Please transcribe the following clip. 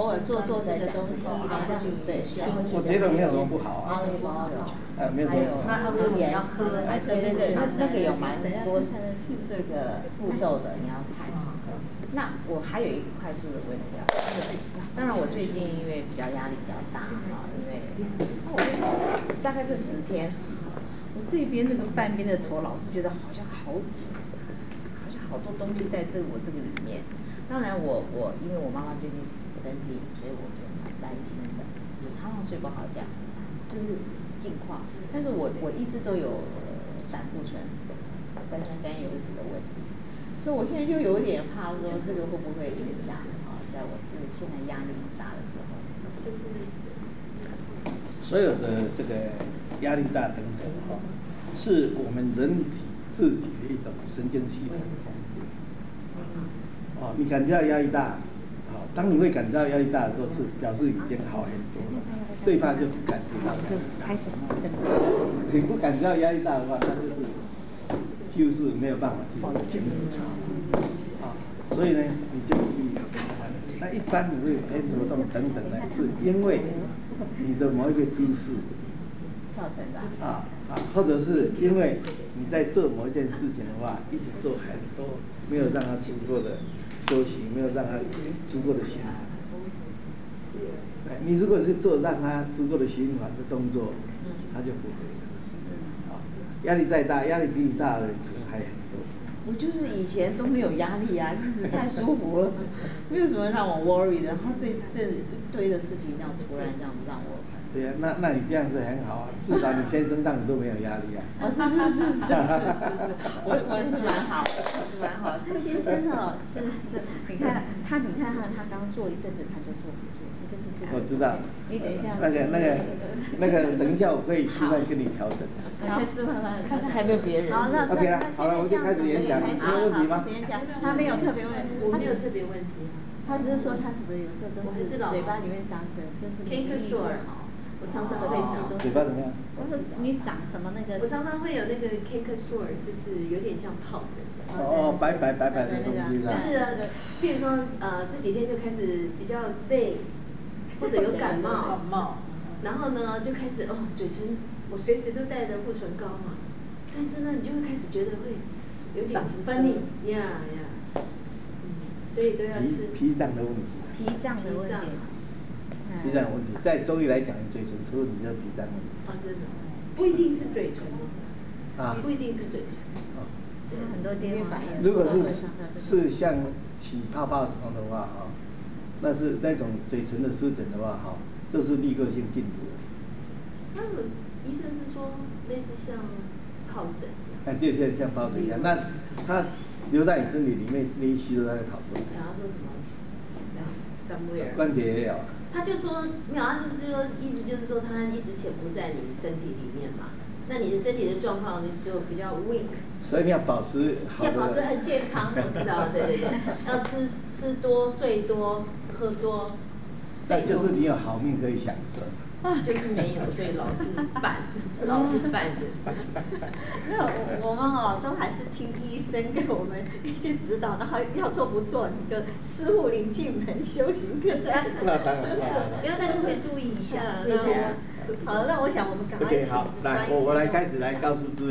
偶尔做做这个东西，然后就对，我觉得没有什么不好啊。呃，没有什么。那他不是也要喝？对对对，那那个有蛮多这个步骤的，你要看。那我还有一个快速的问题啊，当然我最近因为比较压力比较大啊，因为大概这十天，我这边这个半边的头老是觉得好像好紧，好像好多东西在这我这个里面。当然我我因为我妈妈最近生病，所以我就蛮担心的，我常常睡不好觉，这是近况。但是我我一直都有胆固醇、三酸甘油酯的问题，所以我现在就有点怕说这个会不会影响啊，在我自己现在压力大的时候，就是。所有的这个压力大等等哈，是我们人体自己的一种神经系统。哦，你感觉到压力大，好，当你会感觉到压力大的时候，是表示已经好很多了。最怕就不感觉到。开始你不感觉到压力大的话，那就是就是没有办法去停止。啊，所以呢，你就意那一般你会偏头痛等等呢，是因为。你的某一个姿势造成的啊啊，或者是因为你在做某一件事情的话，一直做很多，没有让他足够的休息，没有让他足够的循环。哎，你如果是做让他足够的循环的动作，他就不会。啊，压力再大，压力比你大的可能还很多。我就是以前都没有压力啊，日子太舒服了，没有什么让我 worry 的。然后这这一堆的事情，这样突然这样让我。对呀，那那你这样子很好啊，至少你先生让你都没有压力啊。哦，是是是是是是，我我是蛮好，是蛮好。他先生哦，是是，你看他，你看他，他刚做一阵子他就坐不住，就是这样。我知道。你等一下。那个 那个那个，等一下我可以示范跟你调整。好，示范吗？看看还没有别人。好，那 OK 了，好了，我就开始演讲，没问题吗？演讲，他没有特别问题，我没有特别问题。他只是说他什么有时候都是嘴巴里面长疹，就是。K 歌手我常常会长，嘴巴怎么样？我说你长什么那个？我常常会有那个 cake sore，就是有点像疱疹。哦，白白白白的东西就是，譬如说呃这几天就开始比较累，或者有感冒，感冒，然后呢就开始哦嘴唇，我随时都带着护唇膏嘛，但是呢你就会开始觉得会有点分泌，呀呀，嗯，所以都要吃。脾脏的问题。脾脏的问题。脾脏问题，在中医来讲，嘴唇出问题叫脾脏问题。啊，是的，不一定是嘴唇啊，不一定是嘴唇。哦。很多地方反应。如果是是像起泡泡霜的话哈，那是那种嘴唇的湿疹的话哈，这是立刻性禁毒。那个医生是说类似像疱疹。哎，就像像疱疹一样，那它留在你身体里面，连吸都在跑出来。然后说什么？关节也有。他就说，没有，他就是说，意思就是说，他一直潜伏在你身体里面嘛。那你的身体的状况就比较 weak。所以你要保持好。要保持很健康，我知道，对对对。要吃吃多，睡多，喝多。那就是你有好命可以享受。啊，就是没有，所以老是办，老是办的。没有，我们哦，都还是听医生给我们一些指导，然后要做不做，你就师傅领进门修行课这样。那当然，当要，但是会注意一下。对好，那我想我们赶快。OK，好，来，我我来开始来告诉诸位。